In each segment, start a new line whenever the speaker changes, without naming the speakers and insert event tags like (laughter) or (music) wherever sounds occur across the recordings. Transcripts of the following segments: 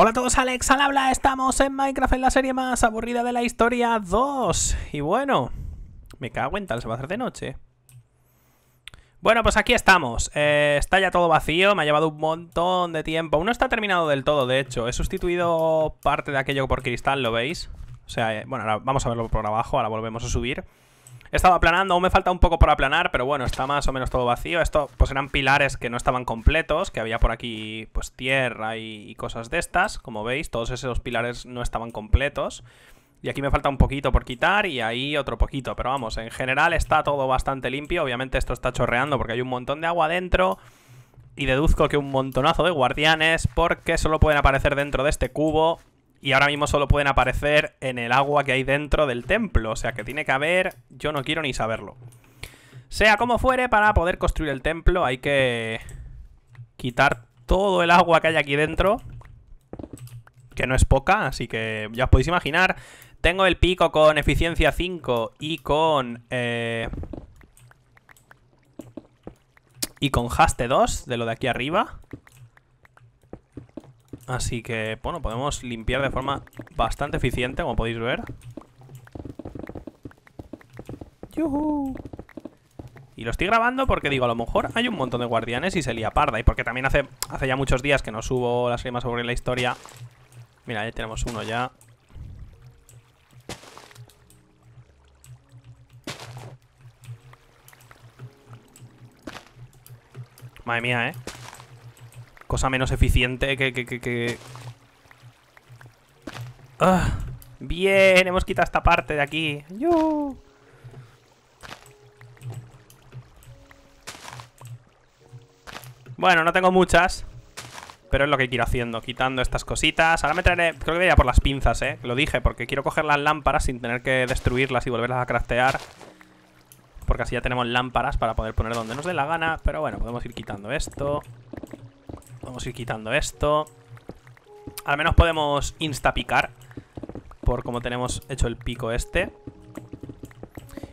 Hola a todos, Alex al habla, estamos en Minecraft en la serie más aburrida de la historia 2 Y bueno, me cago en tal, se va a hacer de noche Bueno, pues aquí estamos, eh, está ya todo vacío, me ha llevado un montón de tiempo. Aún no está terminado del todo, de hecho, he sustituido parte de aquello por cristal, ¿lo veis? O sea, eh, bueno, ahora vamos a verlo por abajo, ahora volvemos a subir He estado aplanando, aún me falta un poco por aplanar, pero bueno, está más o menos todo vacío. Esto, pues eran pilares que no estaban completos, que había por aquí, pues tierra y, cosas de estas. Como veis, todos esos pilares no estaban completos. Y aquí me falta un poquito por quitar y ahí otro poquito. Pero vamos, en general está todo bastante limpio. Obviamente esto está chorreando porque hay un montón de agua dentro. Y deduzco que un montonazo de guardianes porque solo pueden aparecer dentro de este cubo y ahora mismo solo pueden aparecer en el agua que hay dentro del templo. O sea que tiene que haber... Yo no quiero ni saberlo. Sea como fuere, para poder construir el templo hay que quitar todo el agua que hay aquí dentro. Que no es poca, así que ya os podéis imaginar. Tengo el pico con eficiencia 5 y con... Eh, y con haste 2 de lo de aquí arriba. Así que, bueno, podemos limpiar de forma bastante eficiente, como podéis ver. Y lo estoy grabando porque digo, a lo mejor hay un montón de guardianes y se lía parda. Y porque también hace, hace ya muchos días que no subo las más sobre la historia. Mira, ya tenemos uno ya. Madre mía, ¿eh? Cosa menos eficiente que... que, que, ah, bien, hemos quitado esta parte de aquí. Bueno, no tengo muchas. Pero es lo que quiero haciendo, quitando estas cositas. Ahora me traeré, creo que voy a por las pinzas, ¿eh? Lo dije, porque quiero coger las lámparas sin tener que destruirlas y volverlas a craftear. Porque así ya tenemos lámparas para poder poner donde nos dé la gana. Pero bueno, podemos ir quitando esto. A ir quitando esto. Al menos podemos instapicar. Por como tenemos hecho el pico este.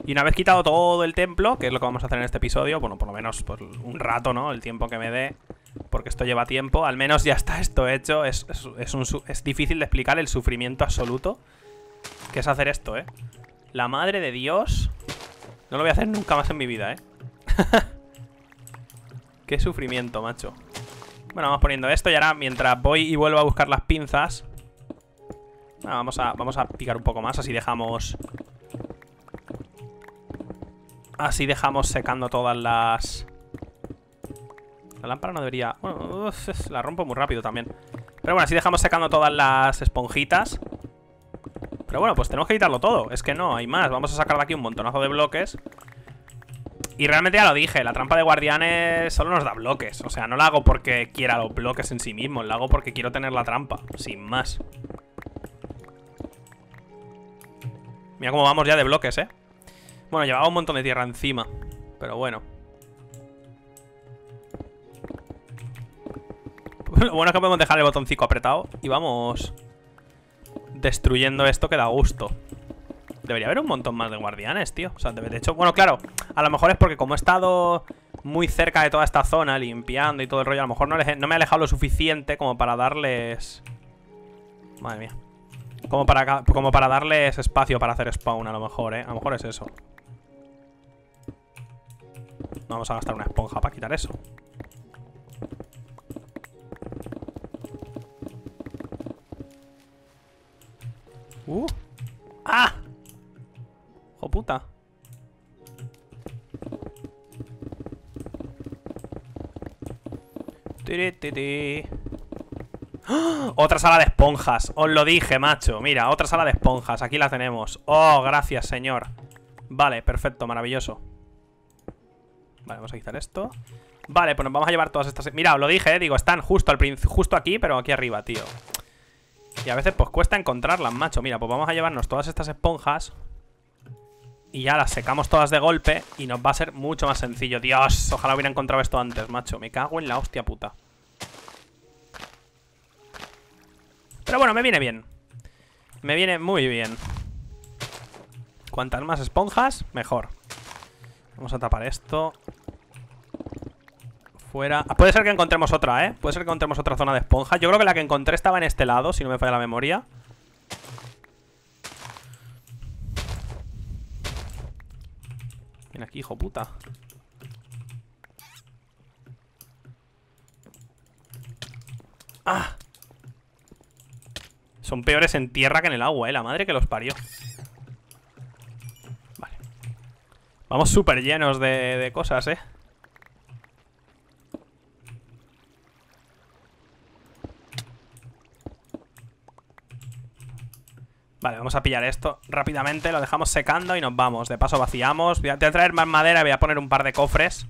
Y una vez quitado todo el templo, que es lo que vamos a hacer en este episodio, bueno, por lo menos por un rato, ¿no? El tiempo que me dé, porque esto lleva tiempo. Al menos ya está esto hecho. Es, es difícil de explicar el sufrimiento absoluto que es hacer esto, ¿eh? La madre de Dios. No lo voy a hacer nunca más en mi vida, ¿eh? (laughs) Qué sufrimiento, macho. Bueno, vamos poniendo esto y ahora mientras voy y vuelvo a buscar las pinzas vamos, a, vamos a picar un poco más, así dejamos... Así dejamos secando todas las... La lámpara no debería... Bueno, la rompo muy rápido también. Pero bueno, así dejamos secando todas las esponjitas. Pero bueno, pues tenemos que quitarlo todo Es que no, hay más Vamos a sacar de aquí un montonazo de bloques y realmente ya lo dije, la trampa de guardianes solo nos da bloques. O sea, no la hago porque quiera los bloques en sí mismo, la hago porque quiero tener la trampa, sin más. Mira cómo vamos ya de bloques, ¿eh? Bueno, llevaba un montón de tierra encima, pero bueno. (laughs) Lo bueno es que podemos dejar el botoncito apretado y vamos destruyendo esto que da gusto. Debería haber un montón más de guardianes, tío O sea, de hecho, bueno, claro A lo mejor es porque como he estado muy cerca de toda esta zona Limpiando y todo el rollo A lo mejor no, me he alejado lo suficiente Como para darles... Madre mía como para, como para darles espacio para hacer spawn, a lo mejor, ¿eh? A lo mejor es eso. Vamos a gastar una esponja para quitar eso. Uh. ¡Ah! Puta. ¡Ah! Otra sala de esponjas. Os lo dije, macho. Mira, otra sala de esponjas. Aquí la tenemos. Oh, gracias, señor. Vale, perfecto, maravilloso. Vale, vamos a quitar esto. Vale, pues nos vamos a llevar todas estas... Mira, os lo dije, eh, digo, están justo, al justo aquí Pero aquí arriba, tío. Y a veces pues cuesta encontrarlas, macho. Mira, pues vamos a llevarnos todas estas esponjas y ya las secamos todas de golpe y nos va a ser mucho más sencillo. Dios, ojalá hubiera encontrado esto antes, macho. Me cago en la hostia puta. Pero bueno, me viene bien. Me viene muy bien. Cuantas más esponjas, mejor. Vamos a tapar esto. Fuera. Ah, puede ser que encontremos otra, ¿eh? Puede ser que encontremos otra zona de esponja. Yo creo que la que encontré estaba en este lado, si no me falla la memoria. Ven aquí, hijo puta. ¡Ah! Son peores en tierra que en el agua, eh. La madre que los parió. Vale. Vamos súper llenos de, de cosas, eh. Vale, vamos a pillar esto rápidamente Lo dejamos secando y nos vamos. De paso vaciamos. Voy a, traer más madera voy a poner un par de cofres.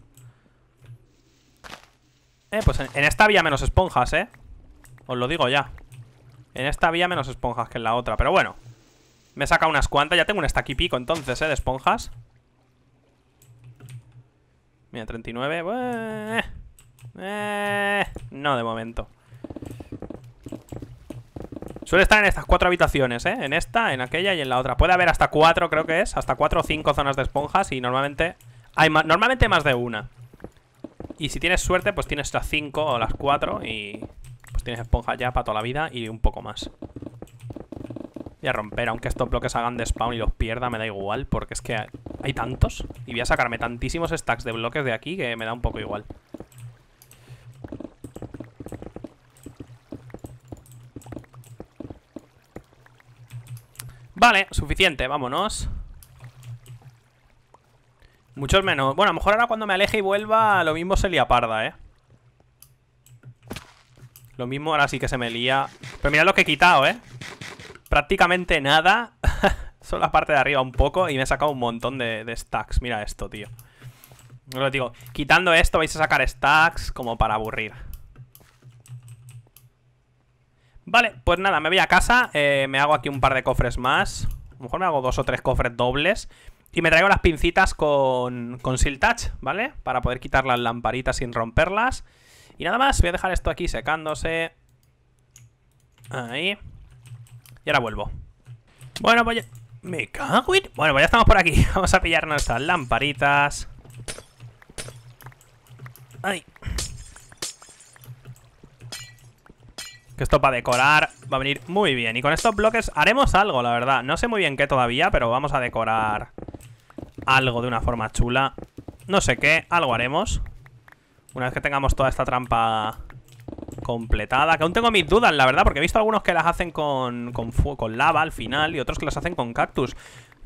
Eh, pues en, esta había menos esponjas, eh. Os lo digo ya. En esta había menos esponjas que en la otra Pero bueno. Me he sacado unas cuantas Ya tengo un stack y pico entonces, eh, de esponjas. Mira, 39 eh, eh, No de momento Suele estar en estas cuatro habitaciones, ¿eh? En esta, en aquella y en la otra. Puede haber hasta cuatro, creo que es Hasta cuatro o cinco zonas de esponjas Y normalmente hay más, normalmente más de una. Y si tienes suerte, pues tienes las cinco o las cuatro Y pues tienes esponjas ya para toda la vida Y un poco más. Voy a romper, aunque estos bloques hagan de spawn y los pierda Me da igual, porque es que hay tantos Y voy a sacarme tantísimos stacks de bloques de aquí Que me da un poco igual Vale, suficiente, vámonos. Muchos menos. Bueno, a lo mejor ahora cuando me aleje y vuelva Lo mismo se lía parda, eh Lo mismo ahora sí que se me lía. Pero mira lo que he quitado, eh Prácticamente nada. (laughs) Solo la parte de arriba un poco Y me he sacado un montón de, stacks. Mira esto, tío. Os digo, quitando esto vais a sacar stacks Como para aburrir Vale, pues nada, me voy a casa eh, Me hago aquí un par de cofres más. A lo mejor me hago dos o tres cofres dobles. Y me traigo las pincitas con, con Seal Touch, ¿vale? Para poder quitar las lamparitas sin romperlas. Y nada más, voy a dejar esto aquí secándose. Ahí. Y ahora vuelvo. Bueno, pues ya... Me cago en... Bueno, pues ya estamos por aquí. (laughs) Vamos a pillar nuestras lamparitas. Ahí Que esto para decorar va a venir muy bien. Y con estos bloques haremos algo, la verdad. No sé muy bien qué todavía, pero vamos a decorar Algo de una forma chula. No sé qué, algo haremos. Una vez que tengamos toda esta trampa completada Que aún tengo mis dudas, la verdad Porque he visto algunos que las hacen con, con, con lava al final Y otros que las hacen con cactus.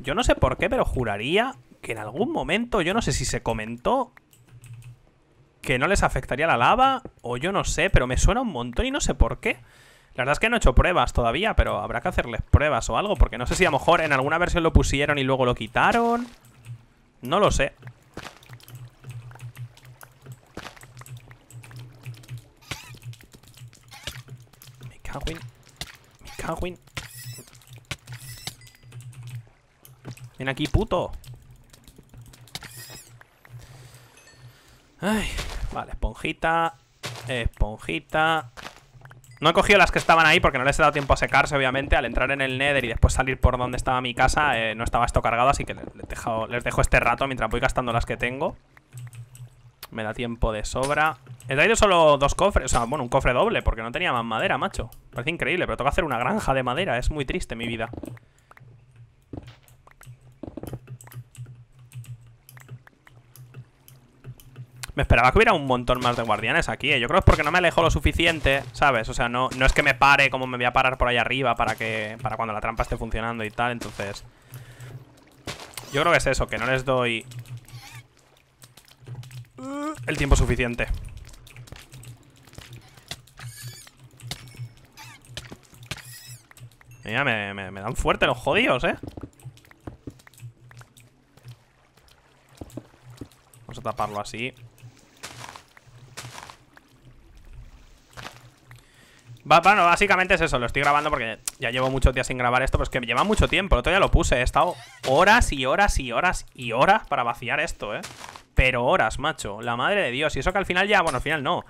Yo no sé por qué, pero juraría que en algún momento Yo no sé si se comentó que no les afectaría la lava, o yo no sé, pero me suena un montón y no sé por qué. La verdad es que no he hecho pruebas todavía, pero habrá que hacerles pruebas o algo, porque no sé si a lo mejor en alguna versión lo pusieron y luego lo quitaron. No lo sé. Me cago en... Me cago en... Ven aquí, puto. Ay, vale, esponjita Esponjita. No he cogido las que estaban ahí porque no les he dado tiempo a secarse, obviamente. Al entrar en el nether y después salir por donde estaba mi casa eh, No estaba esto cargado, así que les dejo, les dejo este rato mientras voy gastando las que tengo. Me da tiempo de sobra. He traído solo dos cofres, o sea, bueno, un cofre doble Porque no tenía más madera, macho. Parece increíble, pero tengo que hacer una granja de madera Es muy triste mi vida Me esperaba que hubiera un montón más de guardianes aquí, ¿eh? Yo creo que es porque no me alejo lo suficiente, ¿sabes? O sea, no, no es que me pare como me voy a parar por ahí arriba para que para cuando la trampa esté funcionando y tal, entonces... Yo creo que es eso, que no les doy... El tiempo suficiente. Mira, me, me dan fuerte los jodidos, ¿eh? Vamos a taparlo así bueno, básicamente es eso, lo estoy grabando porque ya llevo muchos días sin grabar esto, pero es que lleva mucho tiempo, el otro día lo puse, he estado horas y horas y horas y horas para vaciar esto, ¿eh? Pero horas, macho, la madre de Dios, y eso que al final ya, bueno, al final no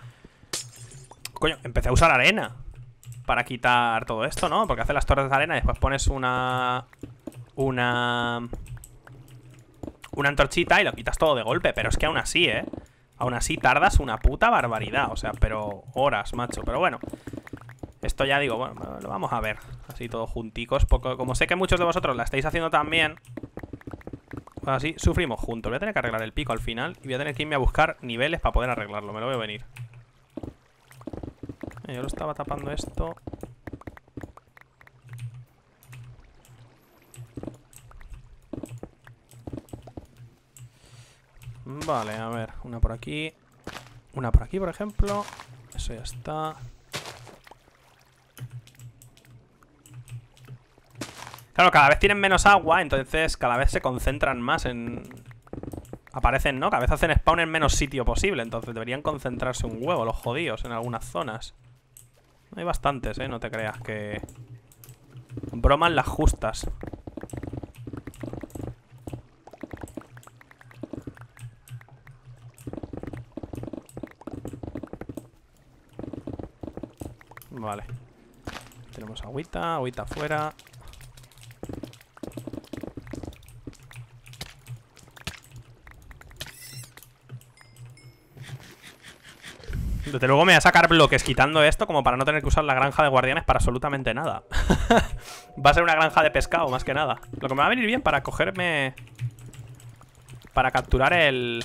Coño, empecé a usar arena para quitar todo esto, ¿no? Porque hace las torres de arena y después pones una... Una... Una antorchita y lo quitas todo de golpe, pero es que aún así, ¿eh? Aún así tardas una puta barbaridad, o sea, pero horas, macho. Pero bueno, esto ya digo, bueno, lo vamos a ver Así todos junticos, porque como sé que muchos de vosotros la estáis haciendo también pues Así sufrimos juntos. Voy a tener que arreglar el pico al final Y voy a tener que irme a buscar niveles para poder arreglarlo Me lo a venir. Eh, Yo lo estaba tapando esto. Vale, a ver, una por aquí Una por aquí, por ejemplo. Eso ya está Claro, cada vez tienen menos agua, entonces cada vez se concentran más en... Aparecen, ¿no? Cada vez hacen spawn en menos sitio posible, entonces deberían concentrarse un huevo los jodidos en algunas zonas. Hay bastantes, ¿eh? No te creas que... Broman las justas. Vale. Tenemos agüita, agüita afuera. Desde luego me voy a sacar bloques quitando esto como para no tener que usar la granja de guardianes para absolutamente nada. (laughs) va a ser una granja de pescado, más que nada. Lo que me va a venir bien para cogerme... Para capturar el...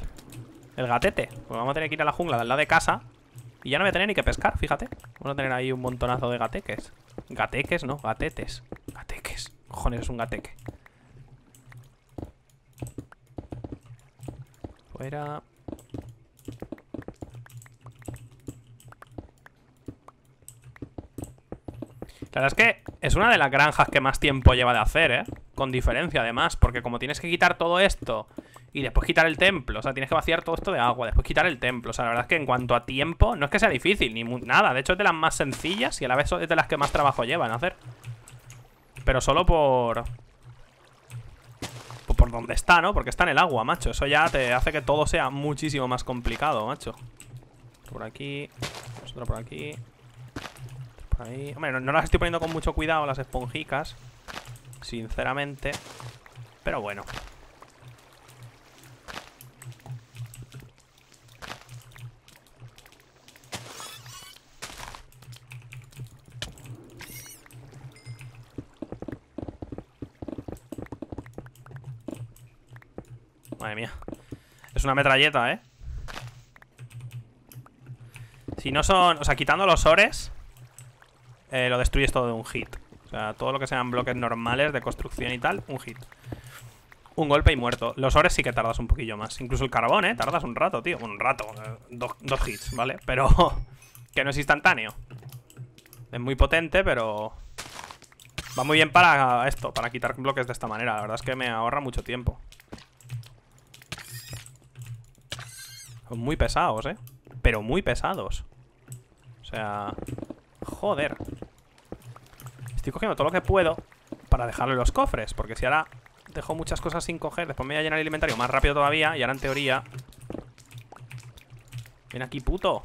El gatete. Pues vamos a tener que ir a la jungla del lado de casa. Y ya no voy a tener ni que pescar, fíjate. Vamos a tener ahí un montonazo de gateques. Gateques, no, gatetes. Gateques. Cojones, es un gateque. Fuera... La verdad es que es una de las granjas que más tiempo lleva de hacer, ¿eh? Con diferencia, además, porque como tienes que quitar todo esto y después quitar el templo, o sea, tienes que vaciar todo esto de agua, después quitar el templo, o sea, la verdad es que en cuanto a tiempo, no es que sea difícil, ni nada, de hecho es de las más sencillas y a la vez es de las que más trabajo llevan a hacer. Pero solo por... Por donde está, ¿no? Porque está en el agua, macho, eso ya te hace que todo sea muchísimo más complicado, macho. Por aquí, otro por aquí Hombre, no, las estoy poniendo con mucho cuidado las esponjicas Sinceramente. Pero bueno. Madre mía. Es una metralleta, ¿eh? Si no son... O sea, quitando los ores eh, lo destruyes todo de un hit. O sea, todo lo que sean bloques normales de construcción y tal, un hit. Un golpe y muerto. Los ores sí que tardas un poquillo más. Incluso el carbón, ¿eh? Tardas un rato, tío. Un rato. Eh, dos hits, ¿vale? Pero (laughs) que no es instantáneo. Es muy potente, pero... Va muy bien para esto, para quitar bloques de esta manera. La verdad es que me ahorra mucho tiempo. Son muy pesados, ¿eh? Pero muy pesados. O sea... Joder. Estoy cogiendo todo lo que puedo para dejarlo los cofres. Porque si ahora dejo muchas cosas sin coger, después me voy a llenar el inventario más rápido todavía. Y ahora en teoría... Ven aquí, puto.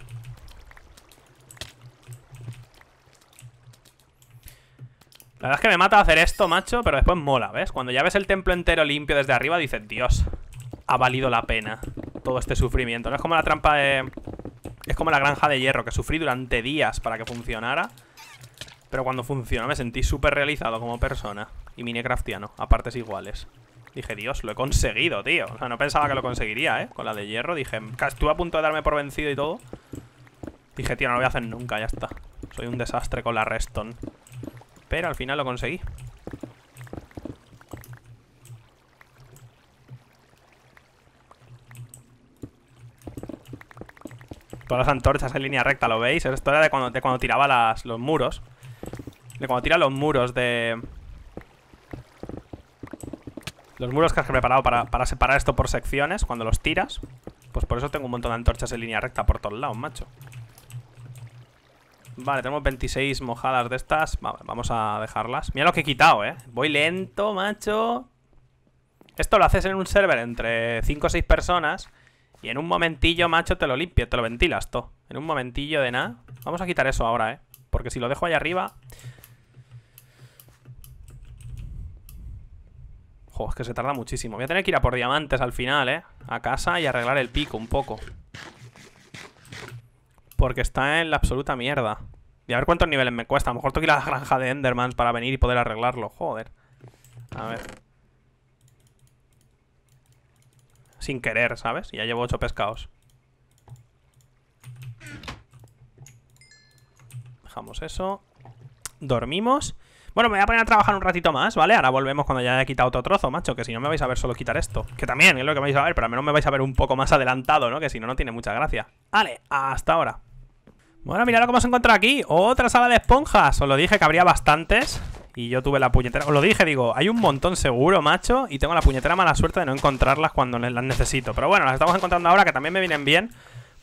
La verdad es que me mata hacer esto, macho, pero después mola, ¿ves? Cuando ya ves el templo entero limpio desde arriba, dices, Dios, ha valido la pena todo este sufrimiento. No es como la trampa de... Es como la granja de hierro, que sufrí durante días para que funcionara. Pero cuando funcionó me sentí súper realizado como persona. Y Minecraftiano, a partes iguales. Dije, Dios, lo he conseguido, tío. O sea, no pensaba que lo conseguiría, ¿eh? Con la de hierro. Dije, estuve a punto de darme por vencido y todo. Dije, tío, no lo voy a hacer nunca, ya está. Soy un desastre con la Reston. Pero al final lo conseguí. Todas las antorchas en línea recta, ¿lo veis? Esto era de cuando, de cuando tiraba las, los muros. De cuando tira los muros de... Los muros que has preparado para, para separar esto por secciones, cuando los tiras. Pues por eso tengo un montón de antorchas en línea recta por todos lados, macho. Vale, tenemos 26 mojadas de estas. vamos a dejarlas. Mira lo que he quitado, ¿eh? Voy lento, macho. Esto lo haces en un server entre 5 o 6 personas. Y en un momentillo, macho, te lo limpias, te lo ventilas todo. En un momentillo de nada. Vamos a quitar eso ahora, ¿eh? Porque si lo dejo ahí arriba... es que se tarda muchísimo. Voy a tener que ir a por diamantes al final, ¿eh? A casa y arreglar el pico un poco. Porque está en la absoluta mierda. Y a ver cuántos niveles me cuesta. A lo mejor tengo que ir a la granja de Endermans para venir y poder arreglarlo. Joder. A ver. Sin querer, ¿sabes? Ya llevo ocho pescados. Dejamos eso. Dormimos. Bueno, me voy a poner a trabajar un ratito más, ¿vale? Ahora volvemos cuando ya haya quitado otro trozo, macho Que si no me vais a ver solo quitar esto. Que también es lo que vais a ver, pero al menos me vais a ver un poco más adelantado, ¿no? Que si no, no tiene mucha gracia. Vale, hasta ahora. Bueno, mirad cómo se encuentra aquí. Otra sala de esponjas. Os lo dije que habría bastantes. Y yo tuve la puñetera... Os lo dije, digo Hay un montón seguro, macho Y tengo la puñetera mala suerte de no encontrarlas cuando las necesito. Pero bueno, las estamos encontrando ahora Que también me vienen bien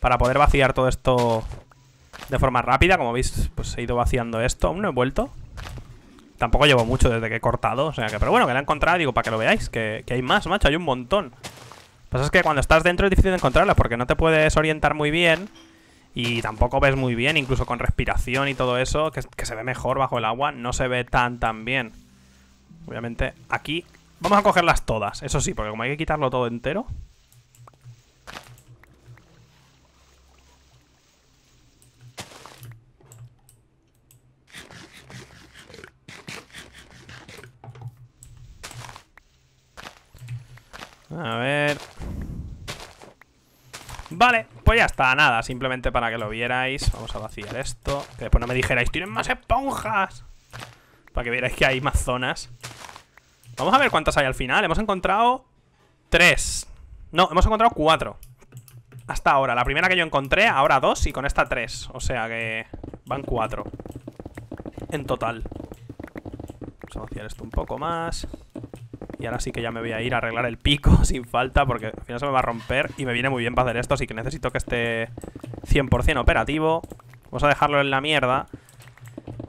Para poder vaciar todo esto de forma rápida. Como veis, pues he ido vaciando esto. Aún no he vuelto Tampoco llevo mucho desde que he cortado, o sea que... Pero bueno, que la he encontrado, digo, para que lo veáis, que, hay más, macho, hay un montón. Lo que pasa es que cuando estás dentro es difícil de encontrarlas porque no te puedes orientar muy bien y tampoco ves muy bien, incluso con respiración y todo eso, que, que se ve mejor bajo el agua, no se ve tan tan bien. Obviamente, aquí vamos a cogerlas todas, eso sí, porque como hay que quitarlo todo entero... A ver... Vale, pues ya está, nada, simplemente para que lo vierais. Vamos a vaciar esto. Que después no me dijerais, ¡tienen más esponjas! Para que vierais que hay más zonas. Vamos a ver cuántas hay al final. Hemos encontrado tres. No, hemos encontrado cuatro. Hasta ahora, la primera que yo encontré Ahora dos y con esta tres. O sea que van cuatro. En total. Vamos a vaciar esto un poco más y ahora sí que ya me voy a ir a arreglar el pico (laughs) sin falta porque al final se me va a romper y me viene muy bien para hacer esto, así que necesito que esté 100% operativo. Vamos a dejarlo en la mierda.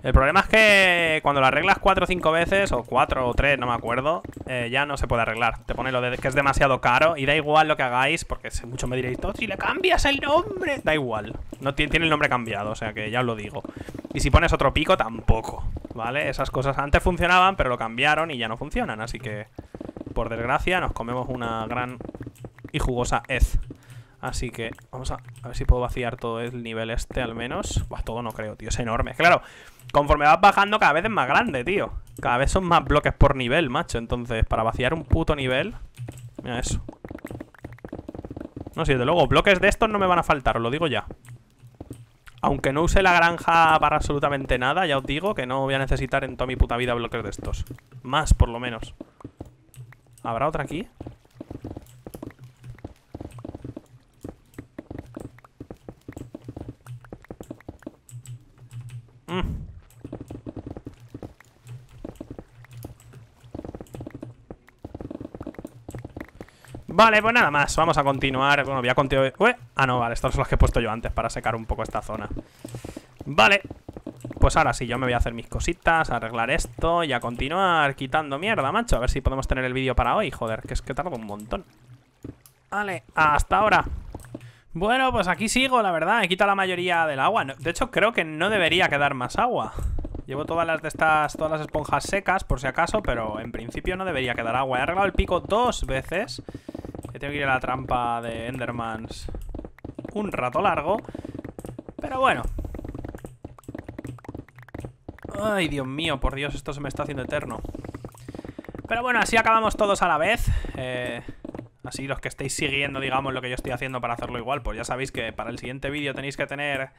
El problema es que cuando lo arreglas 4 o 5 veces, o 4 o 3, no me acuerdo, eh, ya no se puede arreglar. Te pone lo de que es demasiado caro y da igual lo que hagáis, porque muchos me diréis, si le cambias el nombre, da igual. No tiene el nombre cambiado, o sea que ya os lo digo. Y si pones otro pico, tampoco. ¿vale? Esas cosas antes funcionaban, pero lo cambiaron y ya no funcionan, así que, por desgracia, nos comemos una gran y jugosa hez. Así que vamos a, ver si puedo vaciar todo el nivel este al menos. Buah, todo no creo, tío, es enorme. Claro, conforme vas bajando cada vez es más grande, tío. Cada vez son más bloques por nivel, macho. Entonces, para vaciar un puto nivel... Mira eso. No, si desde luego, bloques de estos no me van a faltar, os lo digo ya. Aunque no use la granja para absolutamente nada, ya os digo que no voy a necesitar en toda mi puta vida bloques de estos. Más, por lo menos. ¿Habrá otra aquí? Vale, pues nada más, vamos a continuar. Bueno, voy a continuar... Ah, no, vale, estos son los que he puesto yo antes Para secar un poco esta zona. Vale, pues ahora sí, yo me voy a hacer mis cositas Arreglar esto y a continuar quitando mierda, macho. A ver si podemos tener el vídeo para hoy Joder, que es que tardo un montón. Vale, hasta ahora. Bueno, pues aquí sigo, la verdad He quitado la mayoría del agua. De hecho, creo que no debería quedar más agua. Llevo todas las de estas, todas las esponjas secas, por si acaso, pero en principio no debería quedar agua. He arreglado el pico dos veces tengo que ir a la trampa de Endermans un rato largo. Pero bueno. Ay, Dios mío, por Dios, esto se me está haciendo eterno. Pero bueno, así acabamos todos a la vez. Eh, así los que estéis siguiendo, digamos, lo que yo estoy haciendo para hacerlo igual, pues ya sabéis que para el siguiente vídeo tenéis que tener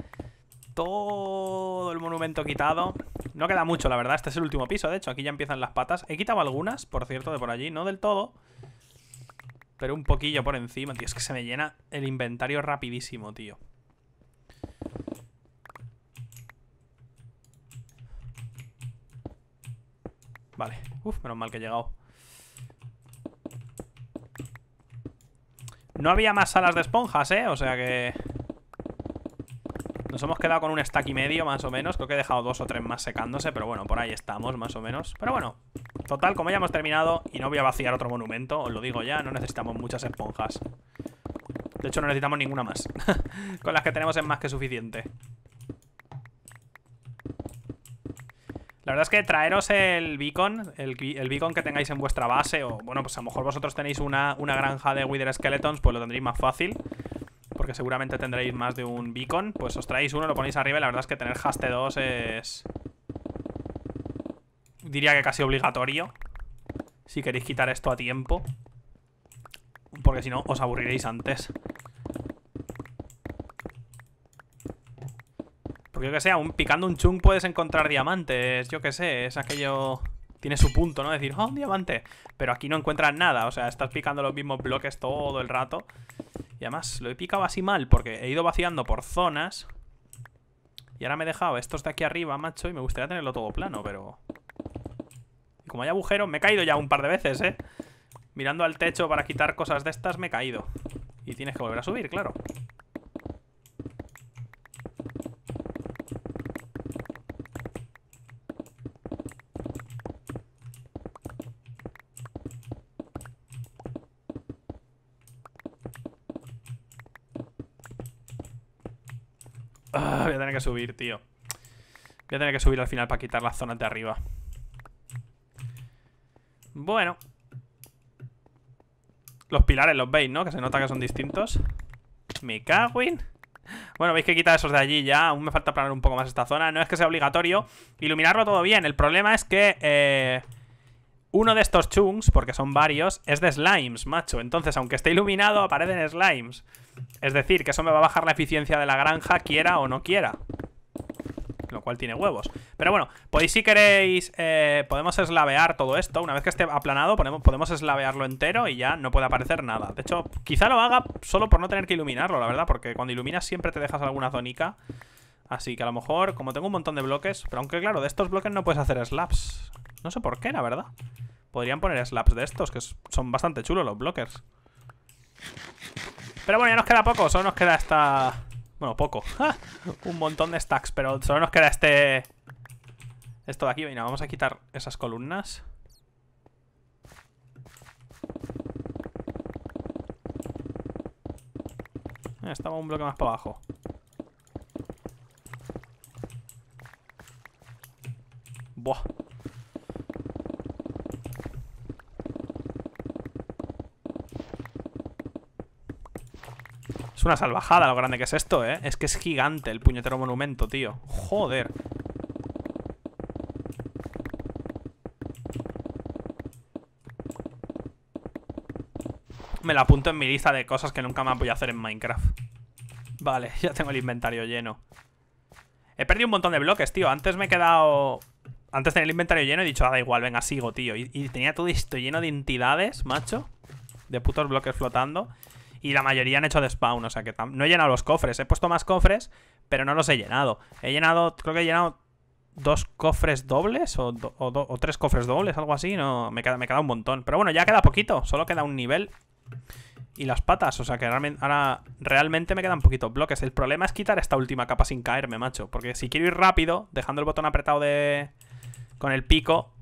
todo el monumento quitado. No queda mucho, la verdad. Este es el último piso, de hecho. Aquí ya empiezan las patas. He quitado algunas, por cierto, de por allí. No del todo. Pero un poquillo por encima, tío. Es que se me llena el inventario rapidísimo, tío. Vale. Uf, menos mal que he llegado. No había más salas de esponjas, ¿eh? O sea que... Nos hemos quedado con un stack y medio, más o menos. Creo que he dejado dos o tres más secándose, pero bueno, por ahí estamos, más o menos. Pero bueno, total, como ya hemos terminado y no voy a vaciar otro monumento, os lo digo ya, no necesitamos muchas esponjas. De hecho, no necesitamos ninguna más. (laughs) con las que tenemos es más que suficiente. La verdad es que traeros el beacon, el, beacon que tengáis en vuestra base, o bueno, pues a lo mejor vosotros tenéis una, una granja de Wither Skeletons, pues lo tendréis más fácil porque seguramente tendréis más de un beacon, pues os traéis uno, lo ponéis arriba y la verdad es que tener haste 2 es... Diría que casi obligatorio. Si queréis quitar esto a tiempo. Porque si no, os aburriréis antes. Porque yo que sé, aún picando un chung puedes encontrar diamantes. Yo que sé, es aquello... Tiene su punto, ¿no? Decir, oh, un diamante. Pero aquí no encuentras nada. O sea, estás picando los mismos bloques todo el rato. Y además, lo he picado así mal porque he ido vaciando por zonas. Y ahora me he dejado estos de aquí arriba, macho. Y me gustaría tenerlo todo plano, pero... Y como hay agujeros, me he caído ya un par de veces, ¿eh? Mirando al techo para quitar cosas de estas, me he caído. Y tienes que volver a subir, claro. Ah, voy a tener subir, tío. Voy a tener que subir al final para quitar las zonas de arriba. Bueno. Los pilares los veis, ¿no? Que se nota que son distintos. Me cago en... Bueno, veis que quita esos de allí ya. Aún me falta planear un poco más esta zona. No es que sea obligatorio iluminarlo todo bien. El problema es que... Eh, uno de estos chunks, porque son varios, es de slimes, macho. Entonces, aunque esté iluminado, aparecen slimes. Es decir, que eso me va a bajar la eficiencia de la granja, quiera o no quiera. Lo cual tiene huevos. Pero bueno, podéis si queréis... Eh, podemos eslavear todo esto. Una vez que esté aplanado, podemos, eslavearlo entero y ya no puede aparecer nada. De hecho, quizá lo haga solo por no tener que iluminarlo, la verdad. Porque cuando iluminas siempre te dejas alguna zonica. Así que a lo mejor, como tengo un montón de bloques... Pero aunque claro, de estos bloques no puedes hacer slabs. No sé por qué, la verdad. Podrían poner slabs de estos, que son bastante chulos los blockers. Pero bueno, ya nos queda poco. Solo nos queda esta... Bueno, poco. (laughs) Un montón de stacks, pero solo nos queda este... Esto de aquí. Venga, vamos a quitar esas columnas. Estaba un bloque más para abajo. Buah. Es una salvajada lo grande que es esto, ¿eh? Es que es gigante el puñetero monumento, tío. Joder. Me la apunto en mi lista de cosas que nunca más voy a hacer en Minecraft. Vale, (laughs) ya tengo el inventario lleno. He perdido un montón de bloques, tío. Antes me he quedado... Antes tenía el inventario lleno y he dicho, ah, da igual, venga, sigo, tío. Y, y tenía todo esto lleno de entidades, macho. De putos bloques flotando. Y la mayoría han hecho de spawn, o sea que no he llenado los cofres. He puesto más cofres, pero no los he llenado. He llenado, creo que he llenado dos cofres dobles o, tres cofres dobles, algo así. No, me queda, me queda un montón. Pero bueno, ya queda poquito, solo queda un nivel. Y las patas, o sea que ahora realmente me quedan poquitos bloques. El problema es quitar esta última capa sin caerme, macho. Porque si quiero ir rápido, dejando el botón apretado de... Con el pico,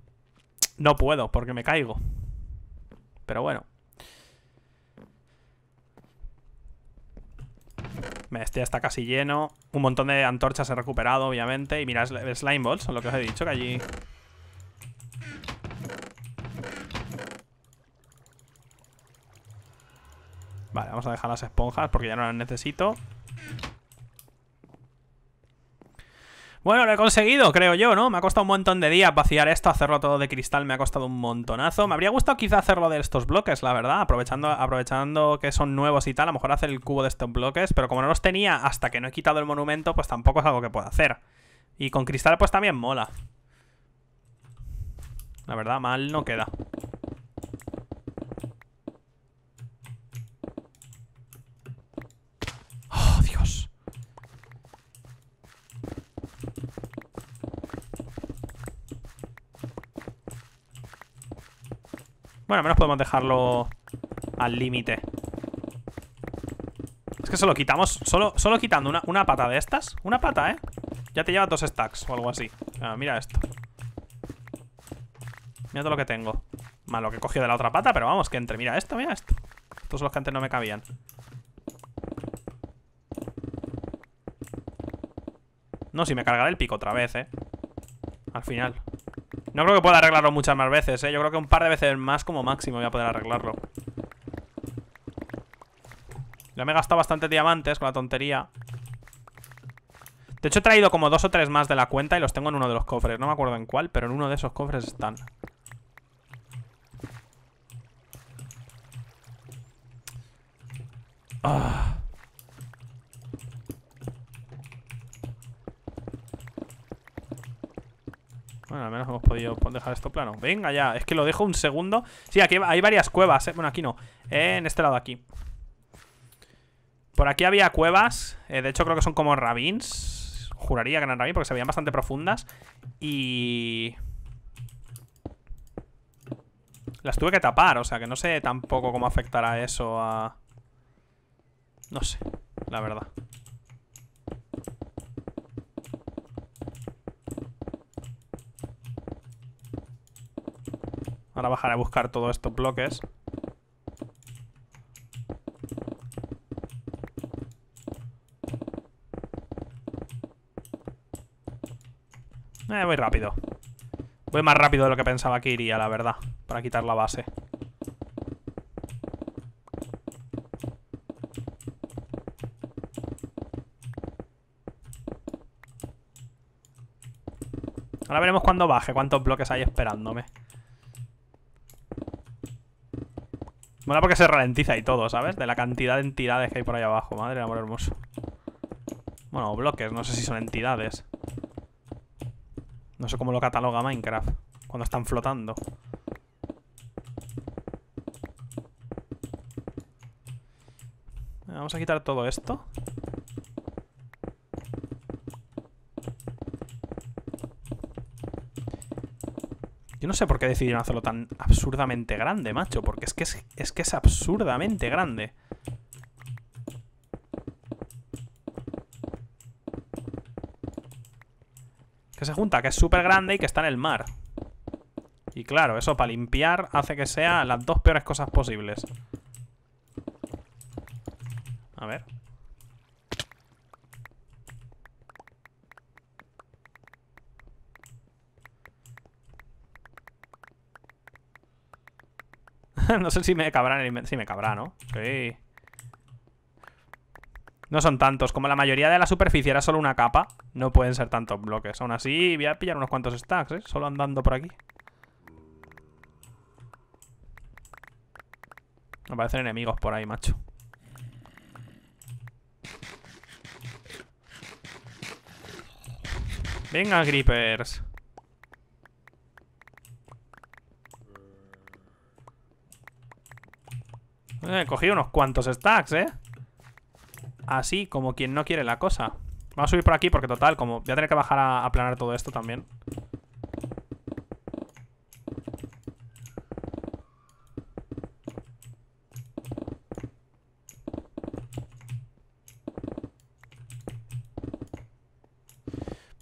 no puedo, porque me caigo. Pero bueno. Este ya está casi lleno. Un montón de antorchas he recuperado, obviamente. Y mira, slime balls, son lo que os he dicho, que allí... Vale, vamos a dejar las esponjas porque ya no las necesito. Bueno, lo he conseguido, creo yo, ¿no? Me ha costado un montón de días vaciar esto, hacerlo todo de cristal me ha costado un montonazo. Me habría gustado quizá hacerlo de estos bloques, la verdad, aprovechando, aprovechando que son nuevos y tal, a lo mejor hacer el cubo de estos bloques, pero como no los tenía hasta que no he quitado el monumento, pues tampoco es algo que pueda hacer. Y con cristal pues también mola. La verdad, mal no queda. Bueno, al menos podemos dejarlo al límite. Es que solo quitamos, solo, solo quitando una, una, pata de estas. Una pata, ¿eh? Ya te lleva dos stacks o algo así. Ah, mira esto. Mira todo lo que tengo. Más lo que he cogido de la otra pata, pero vamos, que entre. Mira esto, mira esto. Estos los que antes no me cabían. No, si me cargaré el pico otra vez, ¿eh? Al final. No creo que pueda arreglarlo muchas más veces, ¿eh? Yo creo que un par de veces más como máximo voy a poder arreglarlo. Ya me he gastado bastante diamantes con la tontería. De hecho he traído como dos o tres más de la cuenta y los tengo en uno de los cofres. No me acuerdo en cuál, pero en uno de esos cofres están. Ah. Bueno, al menos hemos dejar esto plano. Venga ya, es que lo dejo un segundo. Sí, aquí hay varias cuevas, ¿eh? Bueno, aquí no. En este lado aquí. Por aquí había cuevas eh, De hecho creo que son como rabins. Juraría que eran rabins porque se veían bastante profundas. Y... Las tuve que tapar, o sea que no sé tampoco cómo afectará eso a... No sé, la verdad Ahora bajaré a buscar todos estos bloques. Eh, voy rápido. Voy más rápido de lo que pensaba que iría, la verdad. Para quitar la base. Ahora veremos cuando baje, cuántos bloques hay esperándome. Mola porque se ralentiza y todo, ¿sabes? De la cantidad de entidades que hay por ahí abajo. Madre amor hermoso. Bueno, bloques, no sé si son entidades. No sé cómo lo cataloga Minecraft cuando están flotando. Vamos a quitar todo esto. No sé por qué decidieron hacerlo tan absurdamente grande, macho. Porque es que es, que es absurdamente grande. Que se junta, que es súper grande y que está en el mar. Y claro, eso para limpiar hace que sea las dos peores cosas posibles. A ver. (laughs) no sé si me cabrá en el Sí, me cabrá, ¿no? Sí. No son tantos. Como la mayoría de la superficie era solo una capa, no pueden ser tantos bloques. Aún así, voy a pillar unos cuantos stacks, ¿eh? Solo andando por aquí. Aparecen enemigos por ahí, macho. Venga, creepers. He cogido unos cuantos stacks, ¿eh? Así, como quien no quiere la cosa Vamos a subir por aquí porque total, como voy a tener que bajar a aplanar todo esto también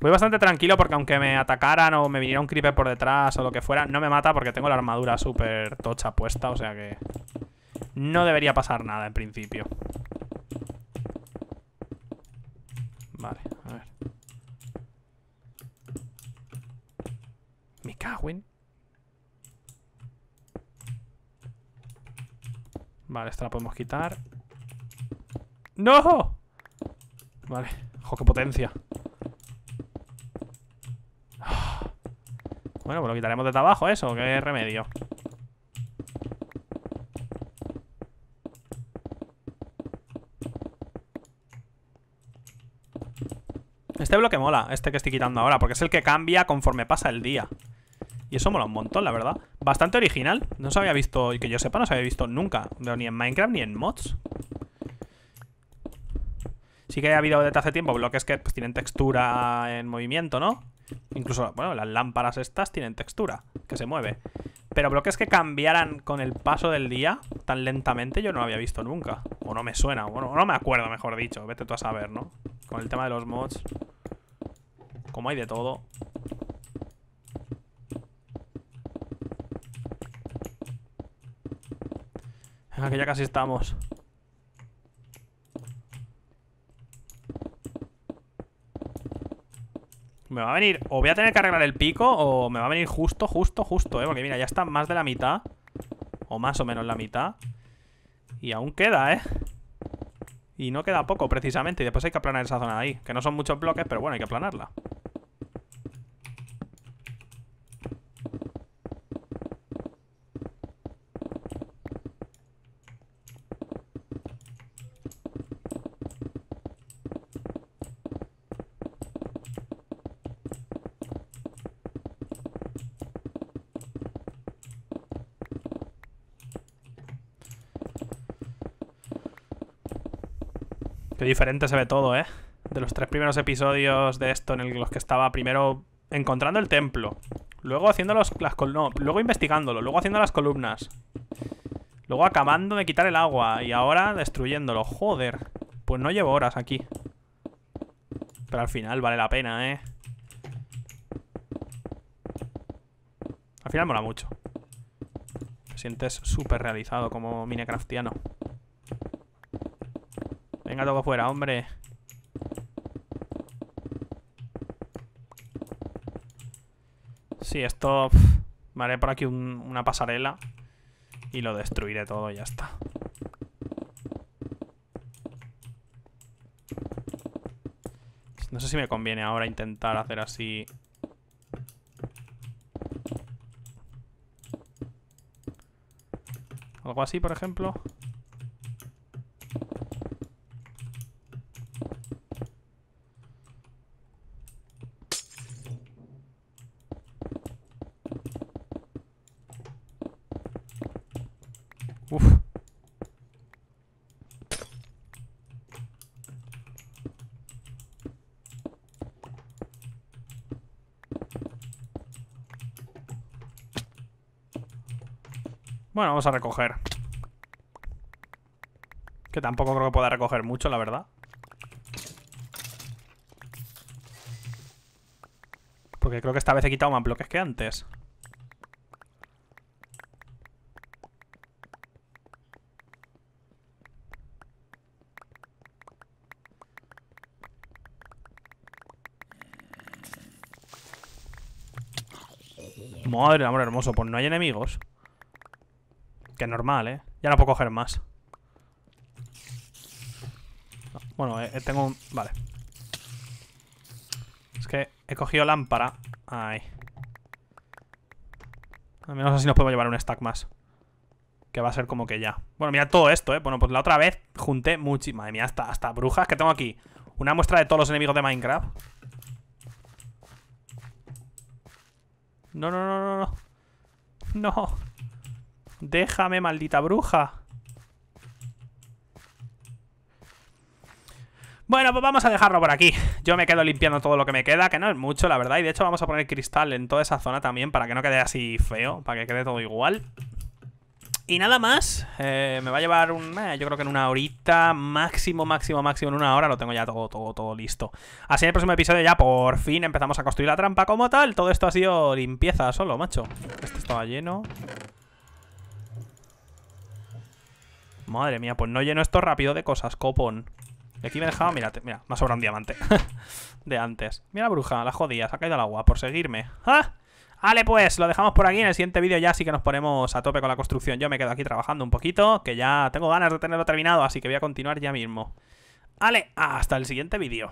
Voy bastante tranquilo porque aunque me atacaran o me viniera un creeper por detrás o lo que fuera, no me mata porque tengo la armadura súper tocha puesta, o sea que... No debería pasar nada en principio. Vale, a ver. Me cago Vale, esta la podemos quitar. ¡No! Vale. ¡Jo, qué potencia! Bueno, pues lo quitaremos de trabajo, eso. ¿Qué remedio? Este bloque mola, este que estoy quitando ahora, porque es el que cambia conforme pasa el día. Y eso mola un montón, la verdad. Bastante original. No se había visto, y que yo sepa, no se había visto nunca. Ni en Minecraft ni en mods. Sí que ha habido desde hace tiempo bloques que pues, tienen textura en movimiento, ¿no? Incluso, bueno, las lámparas estas tienen textura, que se mueve. Pero bloques que cambiaran con el paso del día tan lentamente yo no lo había visto nunca. O no me suena, bueno, no me acuerdo, mejor dicho. Vete tú a saber, ¿no? Con el tema de los mods. Como hay de todo. Venga, que ya casi estamos. Me va a venir... O voy a tener que arreglar el pico O me va a venir justo, justo, justo, ¿eh? Porque mira, ya está más de la mitad O más o menos la mitad Y aún queda, ¿eh? Y no queda poco, precisamente. Y después hay que aplanar esa zona de ahí. Que no son muchos bloques, pero bueno, hay que aplanarla. Diferente se ve todo, ¿eh? De los tres primeros episodios de esto en los que estaba primero encontrando el templo. Luego haciendo los, las no, luego investigándolo. Luego haciendo las columnas. Luego acabando de quitar el agua. Y ahora destruyéndolo. Joder. Pues no llevo horas aquí. Pero al final vale la pena, ¿eh? Al final mola mucho. Te sientes súper realizado como Minecraftiano. Venga, todo fuera, hombre. Sí, esto... me haré por aquí una pasarela. Y lo destruiré todo y ya está. No sé si me conviene ahora intentar hacer así... Algo así, por ejemplo. Bueno, vamos a recoger. Que tampoco creo que pueda recoger mucho, la verdad. Porque creo que esta vez he quitado más bloques que antes. Madre amor hermoso, pues no hay enemigos. Que normal, ¿eh? Ya no puedo coger más. Bueno, eh, tengo un... Vale. Es que he cogido lámpara. Ahí. Al menos así nos podemos llevar un stack más. Que va a ser como que ya. Bueno, mira todo esto, ¿eh? Bueno, pues la otra vez junté muchísimas... Madre mía, hasta, hasta brujas que tengo aquí. Una muestra de todos los enemigos de Minecraft. No, no, no, no, no. No. Déjame, maldita bruja. Bueno, pues vamos a dejarlo por aquí. Yo me quedo limpiando todo lo que me queda, que no es mucho, la verdad. Y de hecho vamos a poner cristal en toda esa zona también para que no quede así feo, para que quede todo igual. Y nada más, eh, me va a llevar un, eh, yo creo que en una horita, máximo, máximo, máximo en una hora lo tengo ya todo, todo, todo listo. Así en el próximo episodio ya por fin empezamos a construir la trampa como tal. Todo esto ha sido limpieza solo, macho. Esto estaba lleno. Madre mía, pues no lleno esto rápido de cosas, copón. Y aquí me he dejado, mírate, mira, me ha sobrado un diamante (laughs) de antes. Mira bruja, la jodía, se ha caído al agua por seguirme. ¡Ah! Vale, pues lo dejamos por aquí. En el siguiente vídeo ya sí que nos ponemos a tope con la construcción. Yo me quedo aquí trabajando un poquito, que ya tengo ganas de tenerlo terminado, así que voy a continuar ya mismo. Vale, hasta el siguiente vídeo.